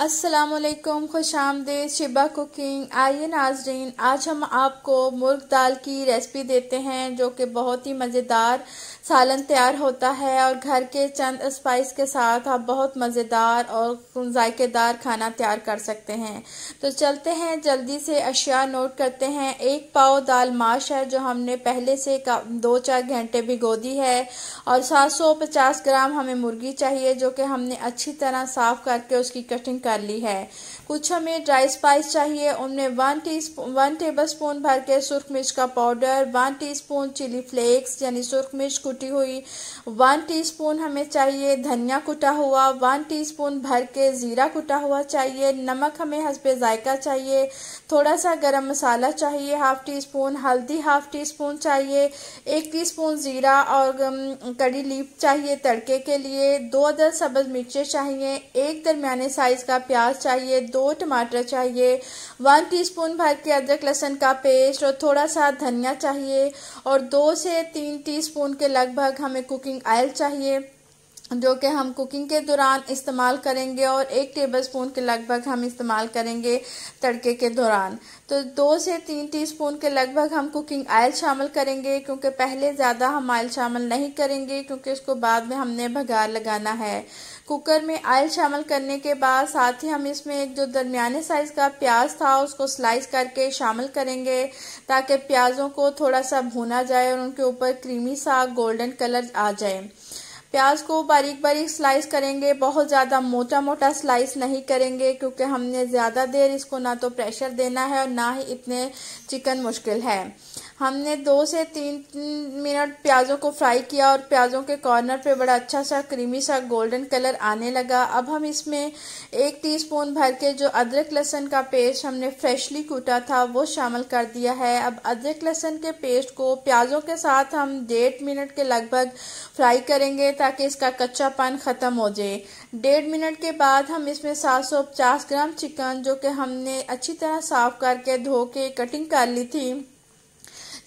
असलकुम खुश आमदेद Shiba cooking आइए नाजरीन आज हम आपको मुर्ग दाल की रेसिपी देते हैं, जो कि बहुत ही मज़ेदार सालन तैयार होता है और घर के चंद स्पाइस के साथ आप बहुत मज़ेदार और जायकेदार खाना तैयार कर सकते हैं। तो चलते हैं, जल्दी से अशिया नोट करते हैं। एक पाव दाल माश है, जो हमने पहले से दो चार घंटे भिगो दी है और 750 ग्राम हमें मुर्गी चाहिए, जो कि हमने अच्छी तरह साफ़ करके उसकी कटिंग कर ली है। कुछ हमें ड्राई स्पाइस चाहिए, उनमें one tea one tablespoon भर के सुरख मिर्च का powder one teaspoon chilli flakes यानी सुरख मिर्च कुटी हुई। वन टीस्पून हमें चाहिए धनिया कुटा हुआ वन टीस्पून भर के ज़ीरा कुटा हुआ चाहिए। नमक हमें हंसपे जायका चाहिए। थोड़ा सा गरम मसाला चाहिए हाफ़ टी स्पून हल्दी हाफ़ टी स्पून चाहिए। एक टी स्पून ज़ीरा और कड़ी लीप चाहिए तड़के के लिए। दो अदर सब्ज़ मिर्चें चाहिए। एक दरमियाने साइज़ का प्याज चाहिए, दो टमाटर चाहिए वन टीस्पून भर के अदरक लहसन का पेस्ट और थोड़ा सा धनिया चाहिए और दो से तीन टीस्पून के लगभग हमें कुकिंग ऑयल चाहिए। जो कि हम कुकिंग के दौरान इस्तेमाल करेंगे और एक टेबलस्पून के लगभग हम इस्तेमाल करेंगे तड़के के दौरान। तो दो से तीन टीस्पून के लगभग हम कुकिंग आयल शामिल करेंगे, क्योंकि पहले ज़्यादा हम ऑयल शामिल नहीं करेंगे, क्योंकि उसको बाद में हमने भगार लगाना है। कुकर में आयल शामिल करने के बाद साथ ही हम इसमें एक जो दरमियाने साइज़ का प्याज था, उसको स्लाइस करके शामिल करेंगे, ताकि प्याज़ों को थोड़ा सा भुना जाए और उनके ऊपर क्रीमी सा गोल्डन कलर आ जाए। प्याज को बारीक बारीक स्लाइस करेंगे, बहुत ज़्यादा मोटा मोटा स्लाइस नहीं करेंगे, क्योंकि हमने ज़्यादा देर इसको ना तो प्रेशर देना है और ना ही इतने चिकन मुश्किल है। हमने दो से तीन मिनट प्याज़ों को फ्राई किया और प्याज़ों के कॉर्नर पे बड़ा अच्छा सा क्रीमी सा गोल्डन कलर आने लगा। अब हम इसमें एक टीस्पून भर के जो अदरक लहसन का पेस्ट हमने फ्रेशली कूटा था, वो शामिल कर दिया है। अब अदरक लहसन के पेस्ट को प्याज़ों के साथ हम डेढ़ मिनट के लगभग फ्राई करेंगे ताकि इसका कच्चापन ख़त्म हो जाए। डेढ़ मिनट के बाद हम इसमें सात सौ पचास ग्राम चिकन जो कि हमने अच्छी तरह साफ़ करके धो के कटिंग कर ली थी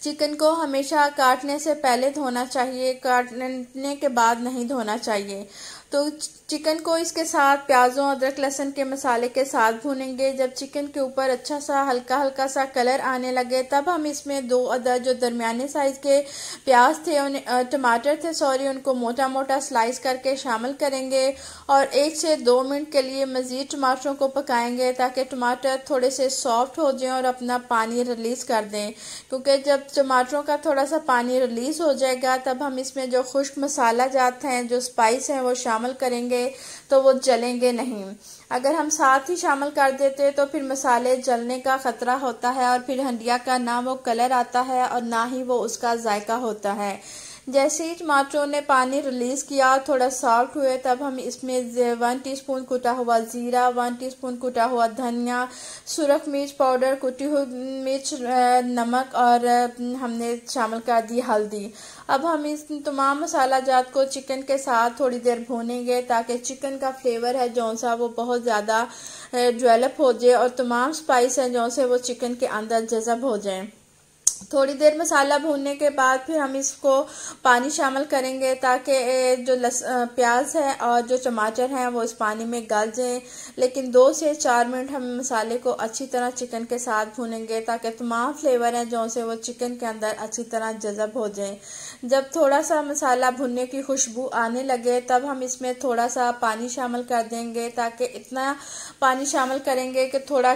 चिकन को हमेशा काटने से पहले धोना चाहिए काटने के बाद नहीं धोना चाहिए। तो चिकन को इसके साथ प्याज़ों, अदरक, लहसुन के मसाले के साथ भूनेंगे। जब चिकन के ऊपर अच्छा सा, हल्का हल्का सा कलर आने लगे, तब हम इसमें दो अदर जो दरमियाने साइज़ के प्याज थे, उन्हें टमाटर थे सॉरी उनको मोटा मोटा स्लाइस करके शामिल करेंगे और एक से दो मिनट के लिए मज़ीद टमाटरों को पकाएँगे ताकि टमाटर थोड़े से सॉफ्ट हो जाएँ और अपना पानी रिलीज़ कर दें। क्योंकि जब टमाटरों का थोड़ा सा पानी रिलीज़ हो जाएगा, तब हम इसमें जो खुश्क मसाला जाते हैं, जो स्पाइस हैं, वो शामिल शामिल करेंगे तो वो जलेंगे नहीं। अगर हम साथ ही शामिल कर देते तो फिर मसाले जलने का ख़तरा होता है और फिर हंडिया का ना वो कलर आता है और ना ही वो उसका जायका होता है। जैसे ही टमाटरों ने पानी रिलीज़ किया, थोड़ा सॉफ्ट हुए, तब हम इसमें वन टीस्पून कुटा हुआ ज़ीरा वन टीस्पून कुटा हुआ धनिया, सुरख मिर्च पाउडर, कुटी हुई मिर्च नमक और हमने शामिल कर दी हल्दी। अब हम इस तमाम मसाला जात को चिकन के साथ थोड़ी देर भूनेंगे ताकि चिकन का फ्लेवर है, जो सा वो बहुत ज़्यादा डेवलप हो जाए और तमाम स्पाइस हैं, जो से वो चिकन के अंदर जज़ब हो जाए। थोड़ी देर मसाला भूनने के बाद फिर हम इसको पानी शामिल करेंगे ताकि जो लस प्याज है और जो टमाटर हैं वो इस पानी में गल जाएँ। लेकिन दो से चार मिनट हम मसाले को अच्छी तरह चिकन के साथ भूनेंगे ताकि तमाम फ्लेवर हैं जो से वो चिकन के अंदर अच्छी तरह जज़ब हो जाएँ। जब थोड़ा सा मसाला भुनने की खुशबू आने लगे, तब हम इसमें थोड़ा सा पानी शामिल कर देंगे ताकि इतना पानी शामिल करेंगे कि थोड़ा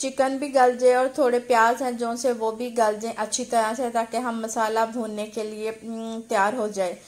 चिकन भी गल जाए और थोड़े प्याज हैं, जो से वो भी गल जाए अच्छी तरह से, ताकि हम मसाला भूनने के लिए तैयार हो जाए।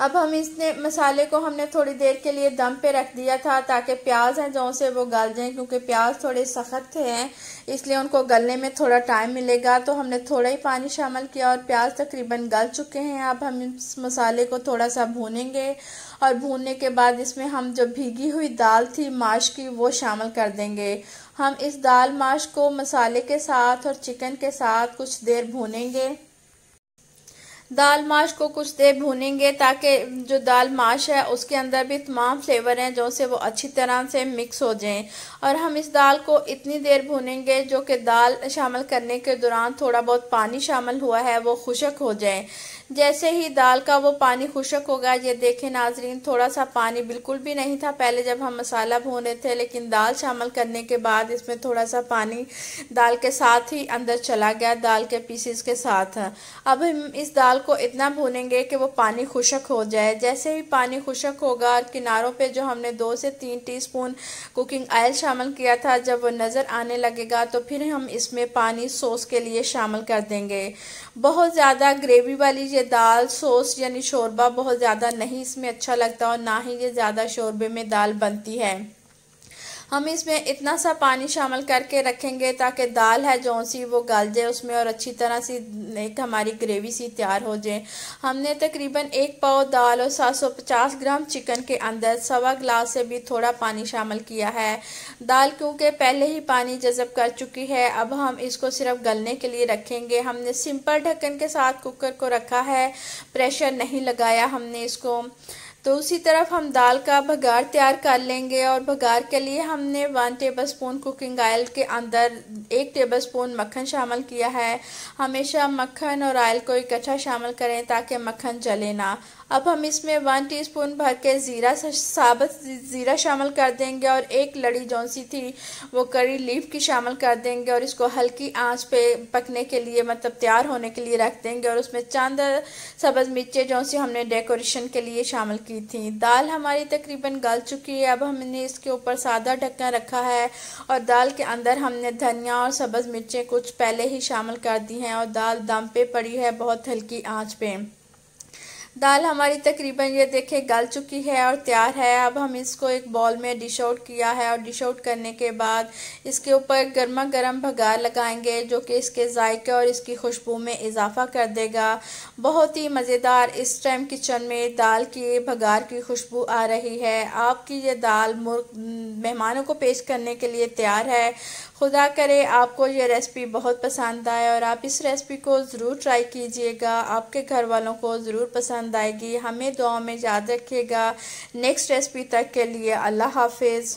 अब हम इसने, मसाले को हमने थोड़ी देर के लिए दम पे रख दिया था, ताकि प्याज हैं, जो से वो गल जाएँ, क्योंकि प्याज थोड़े सख्त हैं, इसलिए उनको गलने में थोड़ा टाइम मिलेगा। तो हमने थोड़ा ही पानी शामिल किया और प्याज तकरीबन गल चुके हैं। अब हम इस मसाले को थोड़ा सा भूनेंगे और भूनने के बाद इसमें हम जो भीगी हुई दाल थी माश की, वो शामिल कर देंगे। हम इस दाल माश को मसाले के साथ और चिकन के साथ कुछ देर भूनेंगे। दाल माश को कुछ देर भूनेंगे ताकि जो दाल माश है, उसके अंदर भी तमाम फ्लेवर हैं, जो से वो अच्छी तरह से मिक्स हो जाएँ। और हम इस दाल को इतनी देर भूनेंगे जो कि दाल शामिल करने के दौरान थोड़ा बहुत पानी शामिल हुआ है, वो खुशक हो जाए। जैसे ही दाल का वो पानी खुशक होगा ये देखें नाजरीन थोड़ा सा पानी बिल्कुल भी नहीं था। पहले जब हम मसाला भूने थे, लेकिन दाल शामिल करने के बाद इसमें थोड़ा सा पानी दाल के साथ ही अंदर चला गया, दाल के पीसीस के साथ। अब हम इस दाल को इतना भूनेंगे कि वो पानी खुशक हो जाए। जैसे ही पानी खुशक होगा, और किनारों पर जो हमने दो से तीन टी कुकिंग ऑयल शामिल किया था, जब वो नज़र आने लगेगा तो फिर हम इसमें पानी सॉस के लिए शामिल कर देंगे। बहुत ज़्यादा ग्रेवी वाली ये दाल सॉस यानी शोरबा बहुत ज़्यादा नहीं इसमें अच्छा लगता और ना ही ये ज़्यादा शोरबे में दाल बनती है। हम इसमें इतना सा पानी शामिल करके रखेंगे ताकि दाल है जो सी वो गल जाए उसमें और अच्छी तरह से एक हमारी ग्रेवी सी तैयार हो जाए। हमने तकरीबन एक पाव दाल और 750 ग्राम चिकन के अंदर सवा गिलास से भी थोड़ा पानी शामिल किया है। दाल क्योंकि पहले ही पानी जज़ब कर चुकी है, अब हम इसको सिर्फ़ गलने के लिए रखेंगे। हमने सिंपल ढक्कन के साथ कुकर को रखा है, प्रेशर नहीं लगाया हमने इसको। तो उसी तरफ़ हम दाल का भगार तैयार कर लेंगे और भगार के लिए हमने one tablespoon cooking oil के अंदर एक टेबल स्पून मक्खन शामिल किया है। हमेशा मक्खन और ऑयल को इकट्ठा शामिल करें ताकि मक्खन जले ना। अब हम इसमें वन टीस्पून भर के ज़ीरा साबुत ज़ीरा शामिल कर देंगे और एक लड़ी जौन सी थी, वो करी लीफ की शामिल कर देंगे और इसको हल्की आँच पे पकने के लिए मतलब तैयार होने के लिए रख देंगे और उसमें चंद सब्ज़ मिर्चें जौन सी हमने डेकोरेशन के लिए शामिल की थी। दाल हमारी तकरीबन गल चुकी है, अब हमने इसके ऊपर सादा ढक्कन रखा है और दाल के अंदर हमने धनिया और सब्ज़ मिर्चें कुछ पहले ही शामिल कर दी हैं और दाल दम पे पड़ी है बहुत हल्की आँच पे। दाल हमारी तकरीबन ये देखे गल चुकी है और तैयार है। अब हम इसको एक बॉल में डिश आउट किया है और डिश आउट करने के बाद इसके ऊपर गर्मा गर्म भगार लगाएँगे, जो कि इसके जायके और इसकी खुशबू में इजाफा कर देगा। बहुत ही मज़ेदार इस टाइम किचन में दाल की, भगार की खुशबू आ रही है। आपकी ये दाल मुर्ग, मेहमानों को पेश करने के लिए तैयार है। खुदा करे, आपको ये रेसिपी बहुत पसंद आए और आप इस रेसिपी को ज़रूर ट्राई कीजिएगा। आपके घर वालों को ज़रूर पसंद आएगी। हमें दुआ में याद रखिएगा। नेक्स्ट रेसिपी तक के लिए अल्लाह हाफिज़।